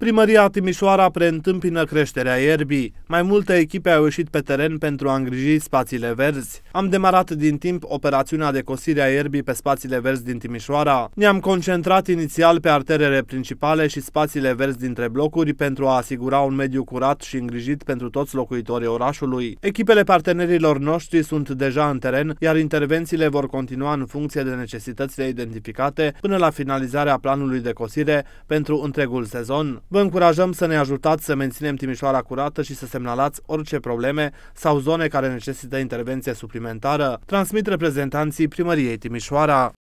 Primăria Timișoara preîntâmpină creșterea ierbii. Mai multe echipe au ieșit pe teren pentru a îngriji spațiile verzi. Am demarat din timp operațiunea de cosire a ierbii pe spațiile verzi din Timișoara. Ne-am concentrat inițial pe arterele principale și spațiile verzi dintre blocuri pentru a asigura un mediu curat și îngrijit pentru toți locuitorii orașului. Echipele partenerilor noștri sunt deja în teren, iar intervențiile vor continua în funcție de necesitățile identificate până la finalizarea planului de cosire pentru întregul sezon. Vă încurajăm să ne ajutați să menținem Timișoara curată și să semnalați orice probleme sau zone care necesită intervenție suplimentară. Transmit reprezentanții Primăriei Timișoara.